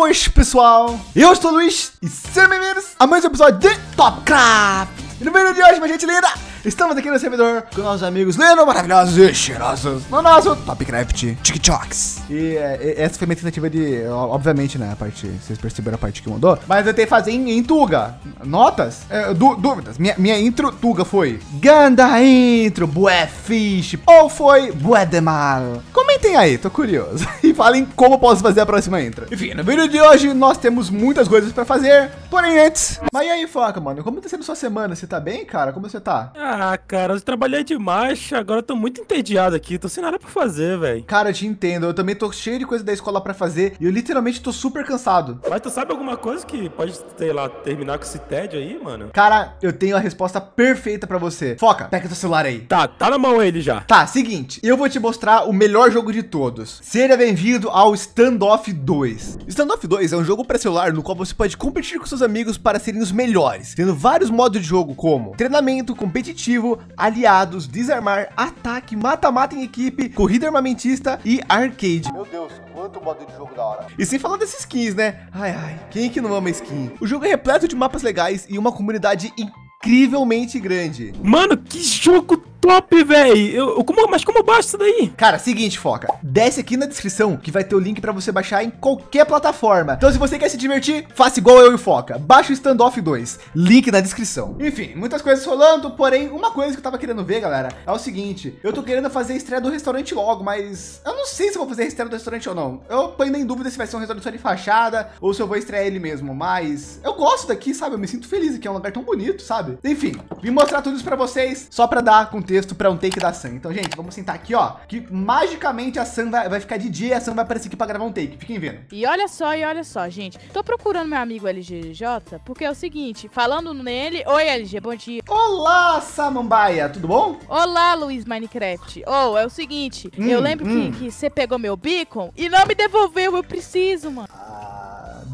Boas, pessoal! Eu sou o Luiz e sejam bem-vindos a mais um episódio de Topcraft! E no vídeo de hoje, minha gente linda, estamos aqui no servidor com nossos amigos lindos, maravilhosos e cheirosos no nosso Topcraft TikToks. E é, essa foi minha tentativa de, obviamente, né, a parte, vocês perceberam a parte que mudou, mas eu tentei fazer em, em Tuga. Notas? É, dúvidas. Minha, minha intro Tuga foi Ganda intro, bué fish, ou foi bué de mal? Comentem aí, tô curioso. E falem como posso fazer a próxima intro. Enfim, no vídeo de hoje nós temos muitas coisas pra fazer, porém antes... Mas e aí, Foca, mano, como tá sendo sua semana? Você tá bem, cara? Como você tá? Ah, cara, eu trabalhei demais, agora eu tô muito entediado aqui, tô sem nada pra fazer, velho. Cara, eu te entendo, eu também tô cheio de coisa da escola pra fazer e eu literalmente tô super cansado. Mas tu sabe alguma coisa que pode, sei lá, terminar com esse tédio aí, mano? Cara, eu tenho a resposta perfeita pra você. Foca, pega teu celular aí. Tá, tá na mão ele já. Tá, seguinte, eu vou te mostrar o melhor jogo de todos. Seja bem-vindo ao Standoff 2. Standoff 2 é um jogo para celular no qual você pode competir com seus amigos para serem os melhores, tendo vários modos de jogo como treinamento, competitivo, aliados, desarmar, ataque, mata-mata em equipe, corrida armamentista e arcade. Meu Deus, quanto modo de jogo da hora. E sem falar desses skins, né? Ai, ai, quem que não ama skin? O jogo é repleto de mapas legais e uma comunidade incrivelmente grande. Mano, que jogo top, velho. Mas como eu baixo isso daí? Cara, seguinte, Foca. Desce aqui na descrição que vai ter o link para você baixar em qualquer plataforma. Então, se você quer se divertir, faça igual eu e Foca. Baixa o Standoff 2. Link na descrição. Enfim, muitas coisas rolando, porém, uma coisa que eu tava querendo ver, galera, é o seguinte. Eu tô querendo fazer a estreia do restaurante logo, mas eu não sei se vou fazer a estreia do restaurante ou não. Eu ainda em dúvida se vai ser um restaurante só de fachada ou se eu vou estrear ele mesmo, mas eu gosto daqui, sabe? Eu me sinto feliz aqui, é um lugar tão bonito, sabe? Enfim, vim mostrar tudo isso para vocês, só para dar contexto para um take da Sam. Então, gente, vamos sentar aqui, ó, que magicamente a Sam vai, vai ficar de dia e a Sam vai aparecer aqui para gravar um take. Fiquem vendo. E olha só, e olha só, gente. Tô procurando meu amigo LGJ, porque é o seguinte, falando nele... Oi, LG, bom dia. Olá, Samambaia, tudo bom? Olá, Luiz Minecraft. Oh, é o seguinte, hum, eu lembro hum. que você pegou meu beacon e não me devolveu, eu preciso, mano.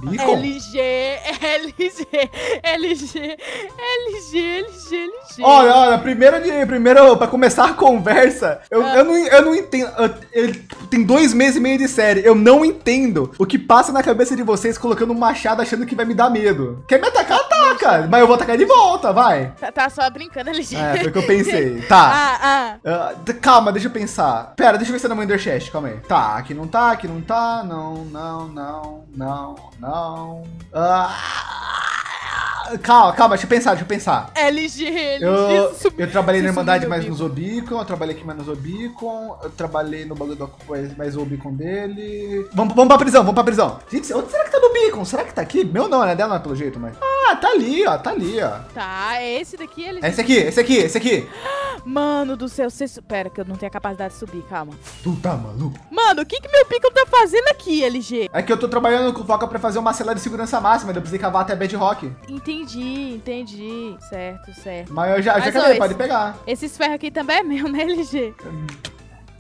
Beacon? LG, LG, LG, LG, LG, LG. Olha, olha, primeiro, de, primeiro para começar a conversa, eu, ah. eu, não, eu não entendo. Eu, tem dois meses e meio de série, eu não entendo o que passa na cabeça de vocês colocando um machado achando que vai me dar medo. Quer me atacar? Ataca, mas eu vou atacar de volta, vai. Tá, tá só brincando, LG. É, foi o que eu pensei. Tá. Ah, ah. Uh, calma, deixa eu pensar. Pera, deixa eu ver se é no Ender Chest, calma aí. Tá, aqui não tá, aqui não tá, não, não, não, não, não. Ah, calma, calma, deixa eu pensar, deixa eu pensar. LG, LG eu, eu trabalhei na Irmandade mais no Zobicon, eu trabalhei aqui mais no Zobicon, eu trabalhei no bagulho do mais o Beacon dele. Vamos, vamos pra prisão, vamos pra prisão. Gente, onde será que tá no Beacon? Será que tá aqui? Meu não, né? Dela não é pelo jeito, mas... Ah, tá ali, ó, tá ali, ó. Tá, é esse daqui, ele... É esse aqui, esse aqui, esse aqui. Mano do céu, você... Pera, que eu não tenho a capacidade de subir, calma. Tu tá maluco? Mano, o que que meu Beacon tá fazendo aqui, LG? É que eu tô trabalhando com foca pra fazer uma cela de segurança máxima, eu precisei cavar até Bedrock. Entendi. Entendi. Certo, certo. Mas eu já, Mas, já acabei, pode pegar. Esses ferros aqui também é meu, né, LG?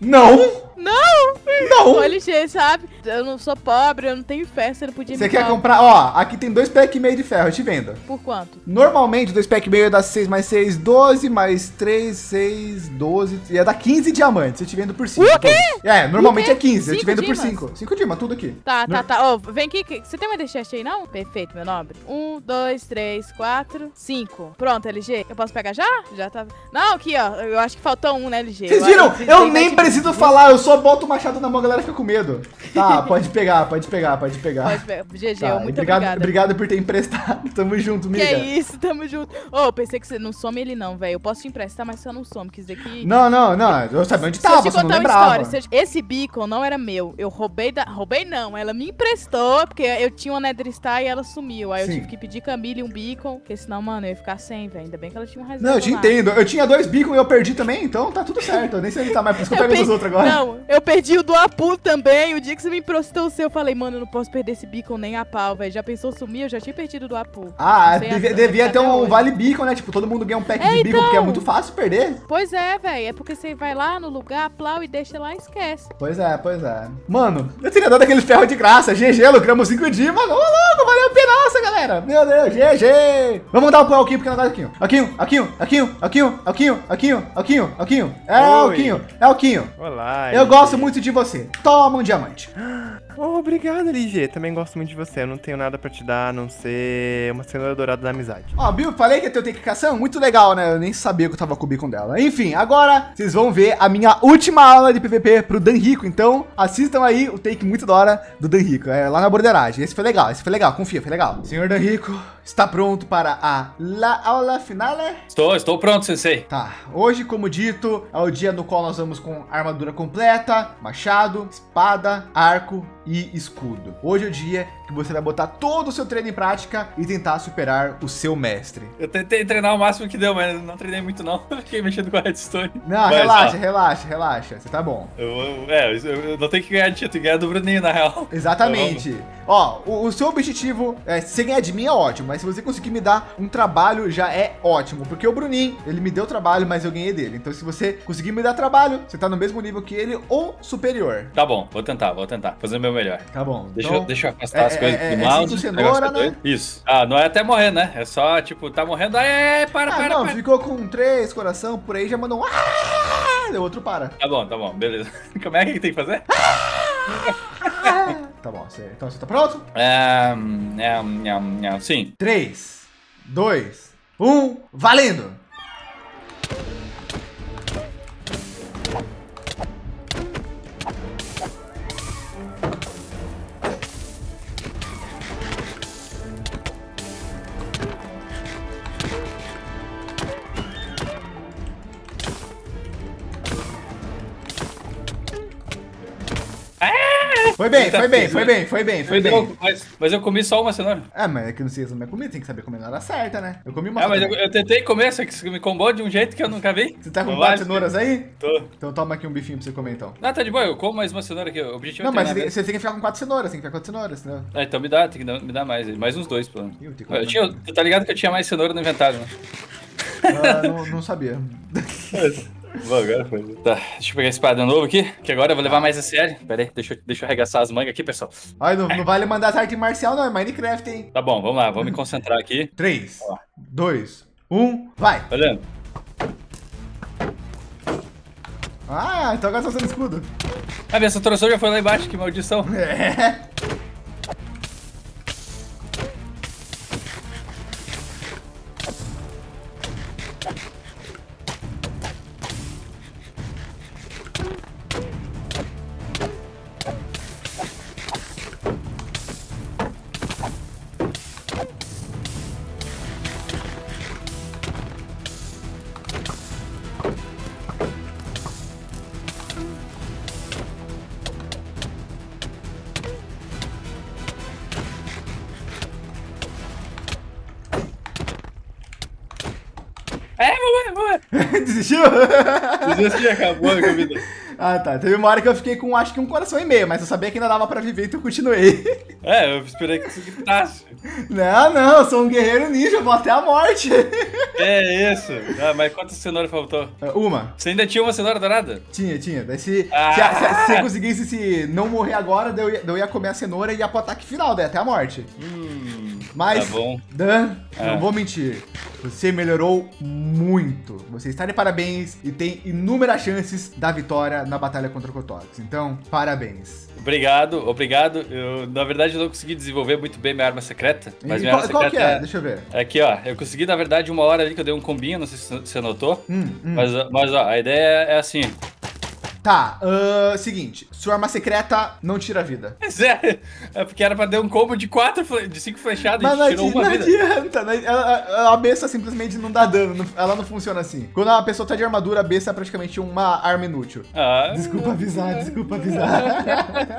Não! Não! Não! O LG, sabe? Eu não sou pobre, eu não tenho fé, você não podia Você quer pobre. comprar? Ó, aqui tem dois pack e meio de ferro, eu te vendo. Por quanto? Normalmente, dois pack e meio dá 6 mais 6, 12, mais 3, 6, 12. Ia dar 15 diamantes, eu te vendo por 5. O quê? É, normalmente é 15, eu te vendo dimas? por 5. 5 dimas, tudo aqui. Tá, tá, tá. Ó, oh, vem aqui, você tem uma deixeste aí, não? Perfeito, meu nobre. 1, 2, 3, 4, 5. Pronto, LG. Eu posso pegar já? Já tá. Não, aqui, ó. Eu acho que faltou um, né, LG? Vocês viram? Eu nem preciso falar, eu só boto o machado na mão, a galera fica com medo. Tá, pode pegar, pode pegar, pode pegar. Pode pegar. GG, tá, muito obrigado, obrigada. Obrigado por ter emprestado. Tamo junto, amiga. Que é isso, tamo junto. Ô, oh, pensei que você não some ele não, velho. Eu posso te emprestar, mas você não some. Quis dizer que... Não, não, não. Eu sabia onde tava, você não lembrava. História, esse beacon não era meu. Eu roubei da... Roubei não, ela me emprestou, porque eu tinha uma Nether Star e ela sumiu. Aí Sim. eu tive que pedir Camille um beacon, porque senão, mano, eu ia ficar sem, velho. Ainda bem que ela tinha um reserva Não, eu te lá. entendo. Eu tinha dois beacon e eu perdi também, então tá tudo certo. Eu nem sei onde tá mais, por isso que eu pego os outros agora. Não, eu perdi o do Apu também. O dia que você me emprestou o seu, eu falei, mano, eu não posso perder esse beacon nem a pau, velho. Já pensou sumir? Eu já tinha perdido do Apu. Ah, devia, devia ter um hoje. vale beacon, né? Tipo, todo mundo ganha um pack é, de beacon, então... porque é muito fácil perder. Pois é, velho. É porque você vai lá no lugar, plau e deixa lá e esquece. Pois é, pois é. Mano, eu teria dado aquele ferro de graça. GG, lucramos 5 dias, mano. Ô, louco, valeu a pena, nossa, galera. Meu Deus, GG. Vamos dar o pau aqui, porque não dá aqui. Aquinho, aquinho, aquinho, aquinho, aquinho, aquinho, aquinho, aquinho. É o Quinho, é o Quinho. Olá. Eu gosto muito de você. Toma um diamante. Oh, obrigado, LG. Também gosto muito de você. Eu não tenho nada pra te dar a não ser uma cenoura dourada da amizade. Ó, Bill, falei que ia ter tecnificação? Muito legal, né? Eu nem sabia que eu tava com o beacon dela. Enfim, agora vocês vão ver a minha última aula de PVP pro Dan Rico. Então, assistam aí o take muito da hora do Dan Rico. É lá na borderagem. Esse foi legal, esse foi legal. Confia, foi legal. Senhor Dan Rico, está pronto para a la aula finale? Estou, estou pronto, sensei. Tá, hoje, como dito, é o dia no qual nós vamos com armadura completa, machado, espada, arco e escudo. Hoje é o dia que você vai botar todo o seu treino em prática e tentar superar o seu mestre. Eu tentei treinar o máximo que deu, mas não treinei muito não. Fiquei mexendo com a redstone. Não, Mas, relaxa, ó, relaxa, relaxa. Você tá bom. Eu, eu- é, eu, não tenho que ganhar de ti, que ganhar do Bruninho, na real. Exatamente. Ó, o, o seu objetivo, é, se você ganhar de mim é ótimo, mas se você conseguir me dar um trabalho já é ótimo, porque o Bruninho, ele me deu trabalho, mas eu ganhei dele. Então se você conseguir me dar trabalho, você tá no mesmo nível que ele ou superior. Tá bom, vou tentar, vou tentar. Fazer o meu melhor. Tá bom. Deixa, então, eu, deixa eu afastar é- as coisas é- do é mouse. cinco negócio cenoura, doido. Isso. Ah, não é até morrer, né? É só, tipo, tá morrendo, ai, para, Ah, para, não, para. ficou com três coração por aí, já mandou um. Ah! Deu outro para. Tá bom, tá bom, beleza. Como é que tem que fazer? Tá bom, você, então você tá pronto? É, é, é, é, sim. 3, 2, 1, valendo! Foi bem, foi bem, foi bem, foi bem, foi bem. Mas, mas eu comi só uma cenoura. Ah, mas é que não sei se não é comida, tem que saber comer na hora certa, né? Eu comi uma. Ah, mas eu, eu tentei comer, só que você me combou de um jeito que eu nunca vi. Você tá com quatro acho que- cenouras aí? Tô. Então toma aqui um bifinho pra você comer então. Ah, tá de boa, eu como mais uma cenoura aqui. O objetivo Não, é mas você, você tem que ficar com quatro cenouras, tem que ficar com quatro cenouras, entendeu? Ah, então me dá, tem que dar- me dar mais. Mais uns dois, pelo menos. Eu tinha, tu tá ligado que eu tinha mais cenoura no inventário, né? Ah, não, não sabia. Bom, agora foi. Tá, deixa eu pegar a espada novo aqui, que agora eu vou levar mais a sério. Pera aí, deixa, eu- deixa eu arregaçar as mangas aqui, pessoal. Ai, não, não vale mandar as artes marcial, não, é Minecraft, hein? Tá bom, vamos lá, vou me concentrar aqui. 3, 2, 1, vai! Olhando. Ah, então agora tá usando escudo. Ah, minha saturação já foi lá embaixo, que maldição. É, Desistiu? Desisti, acabou a comida. ah, tá. Teve uma hora que eu fiquei com acho que um coração e meio, mas eu sabia que ainda dava pra viver, então eu continuei. É, eu esperei que tu gritasse. não, não, eu sou um guerreiro ninja, eu vou até a morte. É isso. Ah, mas quantas cenouras faltou? uma. Você ainda tinha uma cenoura dourada? Tinha, tinha. Daí se, Ah. se, a- se, se você conseguisse se não morrer agora, daí eu, ia, daí eu ia comer a cenoura e ia pro ataque final, daí até a morte. Hum, Mas, tá. Dan, Ah. não vou mentir. Você melhorou muito. Você está de parabéns e tem inúmeras chances da vitória na batalha contra o Kotox. Então, parabéns. Obrigado, obrigado. Eu, na verdade, eu não consegui desenvolver muito bem minha arma secreta. Mas E minha qual, arma qual secreta que é? Deixa eu ver. é aqui, ó. Eu consegui, na verdade, uma hora ali que eu dei um combinho, não sei se você notou. Hum, hum. Mas, mas, ó, a ideia é assim. Tá, ahn, seguinte. Sua arma secreta não tira vida. É, é porque era pra dar um combo de quatro, de cinco flechadas Mas e não, tirou adi- uma não vida. adianta. né? A, a- besta simplesmente não dá dano. não- ela não funciona assim. Quando a pessoa tá de armadura, a besta é praticamente uma arma inútil. Ah, Desculpa avisar, desculpa avisar.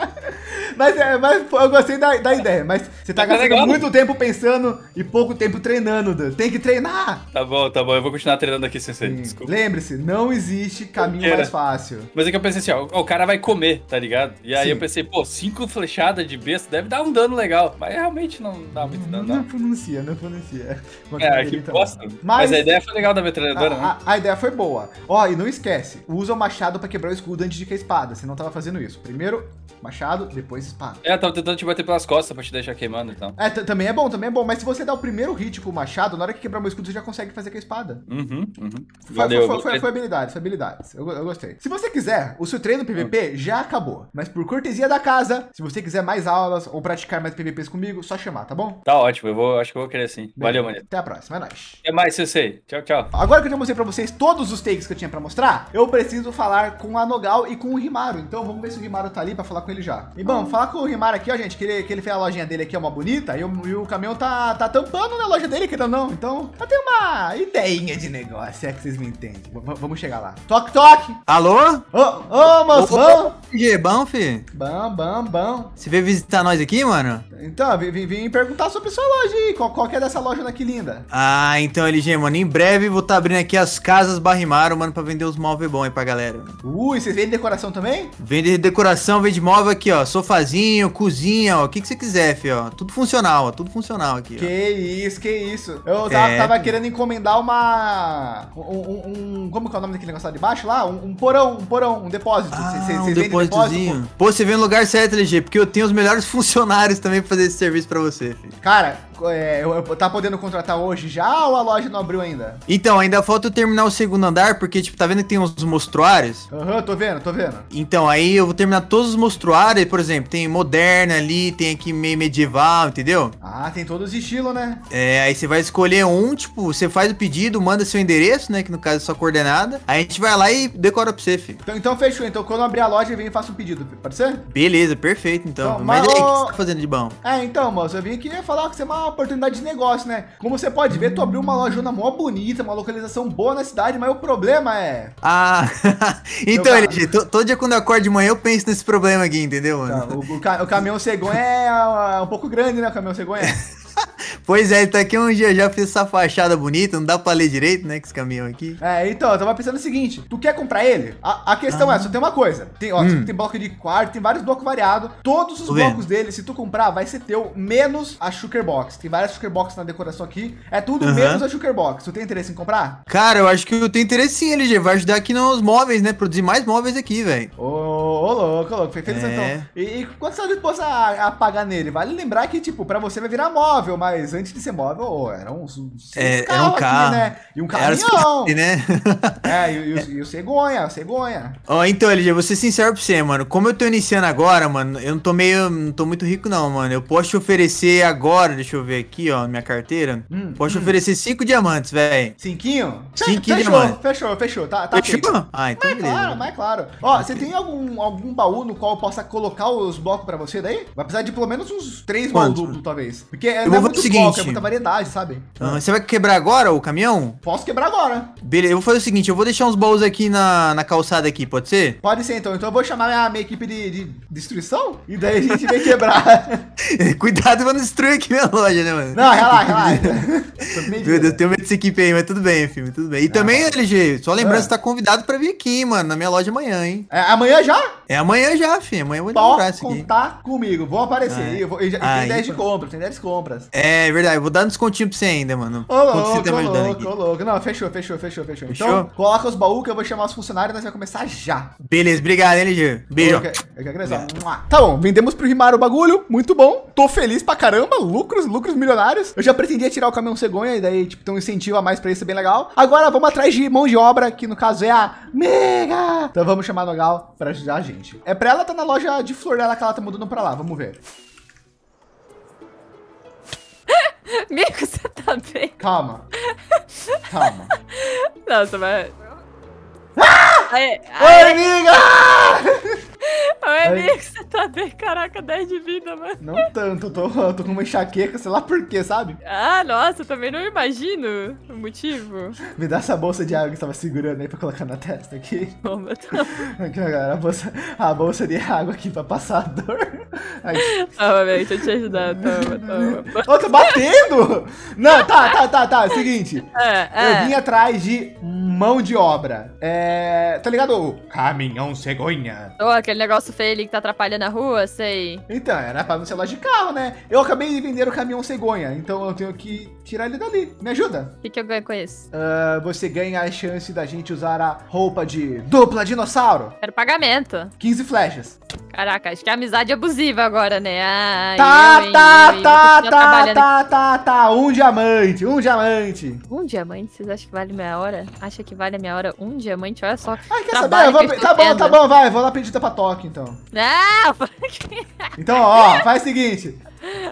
mas, é, mas eu gostei da, da ideia. Mas você tá tá gastando legal. muito tempo pensando e pouco tempo treinando, Dan. Tem que treinar. tá bom, tá bom. Eu vou continuar treinando aqui, sensei. Sim. Desculpa. Lembre-se, não existe caminho mais fácil. Mas é que eu pensei assim, ó, o cara vai comer, tá ligado? E aí Sim. eu pensei, pô, cinco flechadas de besta deve dar um dano legal. Mas realmente não dá muito dano, Não não. pronuncia, não pronuncia. É, que Então. bosta. Mas- Mas... a ideia foi legal da metralhadora, né? A, a- a ideia foi boa. Ó, e não esquece, usa o machado pra quebrar o escudo antes de que a espada. Você não tava fazendo isso. Primeiro machado, depois espada. É, tava tentando te bater pelas costas pra te deixar queimando então. É, também é bom, também é bom. Mas se você dá o primeiro hit com o machado, na hora que quebrar o escudo, você já consegue fazer com a espada. Uhum, uhum. Foi, Valeu, foi, foi, foi, habilidades, foi habilidades. Eu, eu gostei. Se você quiser, o seu treino PVP já acabou. Acabou. Mas por cortesia da casa, se você quiser mais aulas ou praticar mais PVPs comigo, só chamar, tá bom? Tá ótimo, eu vou, acho que eu vou querer sim. Valeu, mano. Até a próxima, é nóis. Até mais, Sensei. Tchau, tchau. Agora que eu já mostrei pra vocês todos os takes que eu tinha pra mostrar, eu preciso falar com a Nogal e com o Rimaru. Então vamos ver se o Rimaru tá ali pra falar com ele já. E bom, falar com o Rimaru aqui, ó, gente, que ele, que ele fez a lojinha dele aqui, é uma bonita, e o, e o caminhão tá, tá tampando na loja dele, querendo ou não. Então, eu tenho uma ideinha de negócio, é que vocês me entendem. V- vamos chegar lá. Toque, toque! Alô? Ô, ô, moço, bom? GG, bom, fi? Bom, bom, bom. Você veio visitar nós aqui, mano? Então, vim, vim- perguntar sobre sua loja aí. Qual, qual que é dessa loja daqui linda? Ah, então, LG, mano, em breve vou estar abrindo aqui as casas Barrimaro, mano, pra vender os móveis bons aí pra galera. Ui, vocês vendem decoração também? Vende decoração, vende móvel aqui, ó, sofazinho, cozinha, ó, o que que você quiser, fi, ó. Tudo funcional, ó, tudo funcional aqui, ó. Que isso, que isso. Eu tava, É. tava querendo encomendar uma. Um, um- um- Como que é o nome daquele negócio lá de baixo lá? Um, um porão, um porão, um depósito. Cê- Ah, cê- um cês vendem depósitozinho. Pô, você vem no lugar certo, LG, porque eu tenho os melhores funcionários também pra fazer esse serviço pra você, filho. Cara, é, tá podendo contratar hoje já ou a loja não abriu ainda? Então, ainda falta eu terminar o segundo andar, porque, tipo, tá vendo que tem uns mostruários? Aham, tô vendo, tô vendo. Então, aí eu vou terminar todos os mostruários, por exemplo, tem moderna ali, tem aqui meio medieval, entendeu? Ah, tem todos os estilos, né? É, aí você vai escolher um, tipo, você faz o pedido, manda seu endereço, né, que no caso é sua coordenada, aí a gente vai lá e decora pra você, filho. Então, então fechou. Então quando eu abrir a loja, eu venho e faço um pedido. Pode ser? Beleza, perfeito, então. Então, Mas mas, aí, o que você tá fazendo de bom? É, então, moço, eu vim aqui falar que você é uma oportunidade de negócio, né? Como você pode ver, tu abriu uma lojona mó bonita, uma localização boa na cidade, mas o problema é. Ah, então, to- todo dia quando eu acordo de manhã eu penso nesse problema aqui, entendeu, mano? Tá, o, o ca- o caminhão cegonha é ah, um pouco grande, né? O caminhão cegonha. Pois é, tá aqui um dia já fez essa fachada bonita, não dá pra ler direito, né, com esse caminhão aqui. É, então, eu tava pensando o seguinte: tu quer comprar ele? A, a questão é, só tem uma coisa. Tem, ó, Hum. tem bloco de quarto, tem vários blocos variados. Todos os Tô vendo. blocos dele, se tu comprar, vai ser teu, menos a Sugar Box. Tem várias Sugar Box na decoração aqui. É tudo menos a Sugar Box. Tu tem interesse em comprar? Cara, eu acho que eu tenho interesse sim, LG, vai ajudar aqui nos móveis, né, produzir mais móveis aqui, velho. Ô, ô, louco, louco. Foi feliz É. então. E, e quanto você tá disposto a, a pagar nele? Vale lembrar que, tipo, pra você vai virar móvel, mas antes de ser móvel, eram uns, uns seis É, era carros um carro. né? E um Era caminhão. Ferrari, né? É, e, e o- e o cegonha, o cegonha. Ó, então, LG, vou ser sincero pra você, mano. Como eu tô iniciando agora, mano, eu não tô meio. não tô muito rico, não, mano. Eu posso te oferecer agora, deixa eu ver aqui, ó, na minha carteira. Hum, posso te oferecer cinco diamantes, velho. Cinquinho? Cinquinho fechou, diamante. fechou, fechou. Tá, tá Fechou? feito. Ah, então Mas beleza. claro, mas claro. Ó, você tem algum, algum baú no qual eu possa colocar os blocos pra você daí? Vai precisar de pelo menos uns três baús duplos, talvez. Porque é, Eu não é muito o bloco, seguinte. é muita variedade, sabe? Ah, você vai quebrar agora o caminhão? Posso quebrar agora. Beleza, eu vou fazer o seguinte, eu vou deixar uns baús aqui na, na calçada aqui, pode ser? Pode ser então. Então eu vou chamar minha, minha equipe de, de destruição e daí a gente vem quebrar. Cuidado pra não destruir aqui minha loja, né, mano? não, relaxa, relaxa. Meu Deus, eu tenho medo dessa equipe aí, mas tudo bem, filho, tudo bem. E também, LG, só lembrando, Ah. você tá convidado pra vir aqui, mano, na minha loja amanhã, hein? É, amanhã já? É amanhã já, filho, amanhã eu vou inaugurar isso aqui. contar comigo. Vou aparecer. Ah, E eu vou, e já, ah, tem 10 de compras, tem 10 de compras. É verdade, eu vou dar um descontinho pra você ainda, mano. Ô, louco, ô, louco, ô, louco. Não, fechou, fechou, fechou, fechou. Fechou? Então, coloca os baús que eu vou chamar os funcionários e nós vamos começar já. Beleza, obrigado, hein, LG. Beijo. Eu eu que agradeço. Tá bom, vendemos pro Rimário o bagulho, muito bom. Tô feliz pra caramba, lucros, lucros milionários. Eu já pretendia tirar o caminhão cegonha e daí, tipo, tem um incentivo a mais pra isso, é bem legal. Agora vamos atrás de mão de obra, que no caso é a Mega. Então vamos chamar a Nogal pra ajudar a gente. É pra ela tá na loja de flor dela que ela tá mudando pra lá, vamos ver. Mico, você tá bem? Calma. Calma. Nossa, mas. Aê, Oi, aê, amiga! Oi. Mico, você tá bem? Caraca, 10 de vida, mano. Não tanto, tô, tô com uma enxaqueca, sei lá por quê, sabe? Ah, nossa, também não imagino o motivo. Me dá essa bolsa de água que você tava segurando aí pra colocar na testa aqui. Toma, toma, Aqui, galera, a bolsa, a bolsa de água aqui pra passar a dor. Aí. toma, velho, deixa eu te ajudar. Toma, toma. Ô, tô batendo! Não, tá, tá, tá, tá. Seguinte. É, Eu vim é. atrás de mão de obra. É. Tá ligado? O caminhão cegonha. Ô, aquele negócio feio ali que tá atrapalhando a rua, sei. Então, era pra não ser loja de carro, né? Eu acabei de vender o caminhão cegonha, então eu tenho que tirar ele dali. Me ajuda? O que, que eu ganho com isso? Ah, você ganha a chance da gente usar a roupa de dupla dinossauro. Quero pagamento. 15 flechas. Caraca, acho que é amizade abusiva agora, né? Ah, Tá, eu, tá, eu, tá, você fica tá, trabalhando tá, tá, tá. Um diamante, um diamante. Um diamante? Vocês acham que vale minha hora? Acha que vale a minha hora um diamante? Olha só. Ai, quer trabalho saber? Eu vou- tá bom, tá bom, vai. Vou lá pedir pra toque, então. não. Não! Então, ó, faz o seguinte.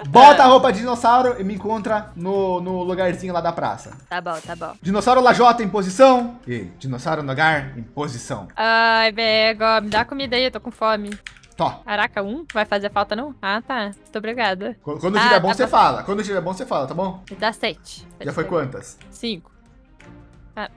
Bota a roupa de dinossauro e me encontra no, no lugarzinho lá da praça. Tá bom, tá bom. Dinossauro lajota em posição. E dinossauro no lugar em posição. Ai, Bego, me dá comida aí, eu tô com fome. Tó. Caraca, um? Vai fazer falta não? Ah, tá. Muito obrigada. Quando quando Ah, tiver bom, tá você bom. fala. Quando tiver bom, você fala, tá bom? Me dá sete. Já foi quantas? Cinco. Ah.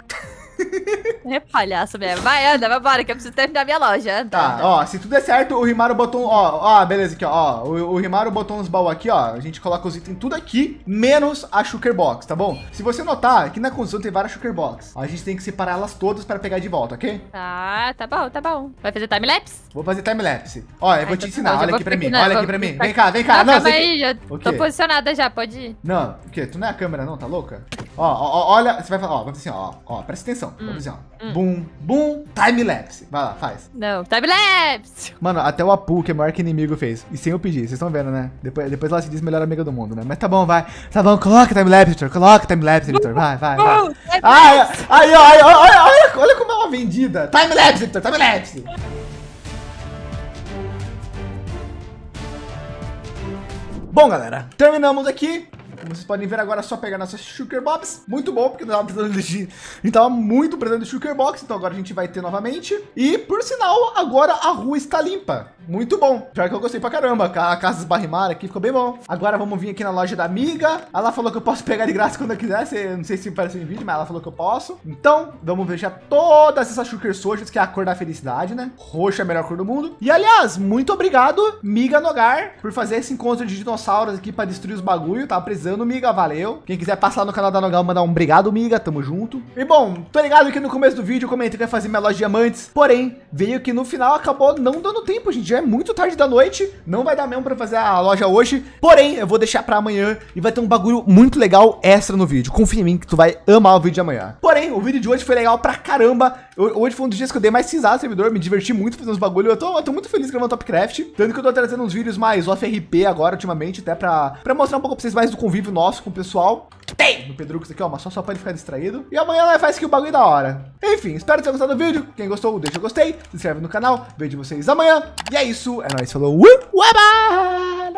É palhaço mesmo. Vai, anda, vambora, que eu preciso terminar minha loja. Anda, Tá, anda. ó, se tudo der certo, o Rimaru botou, um- ó, ó, beleza aqui, ó, ó, o, o Rimaru botou uns baús aqui, ó, a gente coloca os itens tudo aqui, menos a Shulker Box, tá bom? Se você notar, aqui na construção tem várias Shulker Box, a gente tem que separar elas todas para pegar de volta, ok? Tá, tá bom, tá bom. Vai fazer time-lapse? Vou fazer time-lapse. Ó, eu vou te ensinar, já olha aqui pra mim, olha aqui pra mim, vem cá, vem cá, Não, não, calma aí, já tô posicionada já, pode ir. Não, o quê? Tu não é a câmera não, tá louca? Ó, ó, ó, olha, você vai falar, ó, vamos assim, ó, ó, presta atenção, Hum, vamos assim, ó, bum, bum, time-lapse, vai lá, faz. Não, time-lapse! Mano, até o Apu, que é maior que inimigo, fez. E sem eu pedir, vocês estão vendo, né? Depois, depois ela se diz melhor amiga do mundo, né? Mas tá bom, vai. Tá bom, coloca time-lapse, Victor. Coloca time-lapse, Victor. Vai, vai, vai. Uh! Ai, ai, ai, olha, olha, olha como é uma vendida. Time-lapse, Victor, time-lapse. Bom, galera, terminamos aqui. Como vocês podem ver agora, é só pegar nossas Shulker Box. Muito bom, porque nós tava precisando de... A gente tava muito precisando de Shulker Box, então agora a gente vai ter novamente. E, por sinal, agora a rua está limpa. Muito bom. Pior que eu gostei pra caramba. A casa esbarrimar aqui ficou bem bom. Agora vamos vir aqui na loja da amiga. Ela falou que eu posso pegar de graça quando eu quiser. Cê- Não sei se apareceu em vídeo, mas ela falou que eu posso. Então, vamos ver já todas essas Shulker Sojas, que é a cor da felicidade, né? Roxa é a melhor cor do mundo. E, aliás, muito obrigado, Miga Nogar, por fazer esse encontro de dinossauros aqui pra destruir os bagulho. Tava precisando, Miga, valeu. Quem quiser passar no canal da Nogal, mandar um obrigado, Miga, tamo junto. E, bom, tô ligado que no começo do vídeo eu comentei que ia fazer minha loja de diamantes. Porém, veio que no final acabou não dando tempo, gente. Já é muito tarde da noite. Não vai dar mesmo pra fazer a loja hoje. Porém, eu vou deixar pra amanhã e vai ter um bagulho muito legal extra no vídeo. Confia em mim que tu vai amar o vídeo de amanhã. Porém, o vídeo de hoje foi legal pra caramba. Hoje foi um dos dias que eu dei mais risada no servidor, me diverti muito fazendo os bagulho. Eu tô, eu tô muito feliz gravando Topcraft. Tanto que eu tô trazendo uns vídeos mais off-RP agora, ultimamente, até pra, pra mostrar um pouco pra vocês mais do convívio nosso com o pessoal. Tem no Pedrux aqui, ó, mas só, só pra ele ficar distraído. E amanhã nós faz que o bagulho da hora. Enfim, espero que tenham gostado do vídeo. Quem gostou, deixa o gostei, se inscreve no canal. Vejo vocês amanhã. E é isso, é nóis, falou. Uh, ueba!